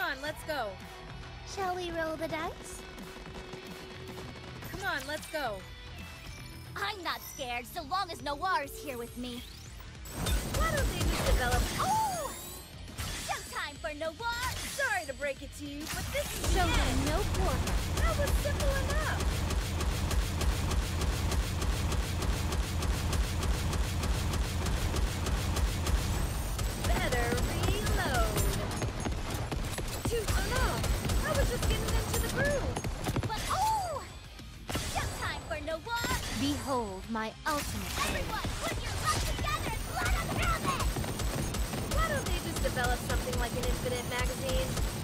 Come on, let's go. Shall we roll the dice? Come on, let's go. I'm not scared so long as Noir is here with me. Why don't they just develop... Oh! Showtime for Noir! Sorry to break it to you, but this is Show the them no quarter. That was simple enough. Dude, oh no! I was just getting into the groove. But oh! Showtime for Noir! Behold my ultimate Everyone, put your luck together and let us have it! Why don't they just develop something like an infinite magazine?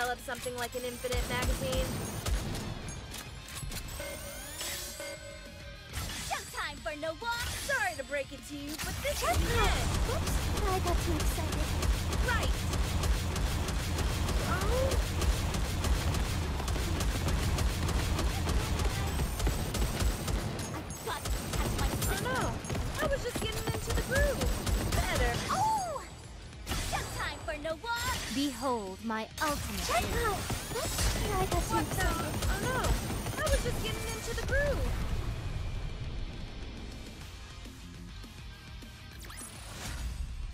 Develop something like an infinite magazine? Showtime for Noir! Sorry to break it to you, but this is Check the out! end. Whoops, I got too excited. Right. Behold my ultimate Check out! Whoops, I got What the? Oh no! I was just getting into the groove.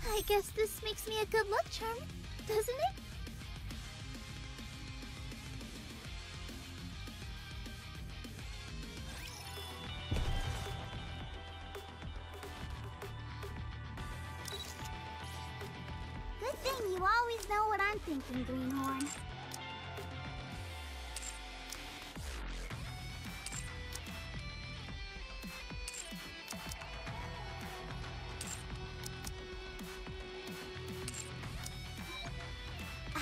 I guess this makes me a good luck charm, doesn't it? Thing you always know what I'm thinking, Greenhorn.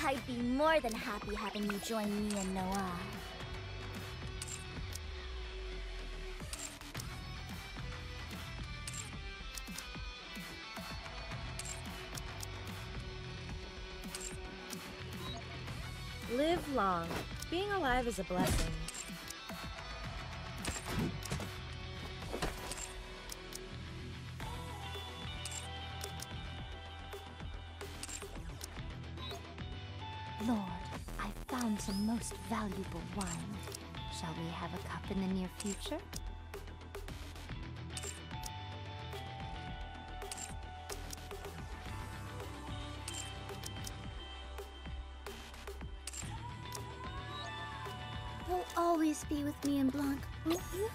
I'd be more than happy having you join me and Noir. Live long. Being alive is a blessing. Lord, I found some most valuable wine. Shall we have a cup in the near future? always be with me and Blanc, won't you?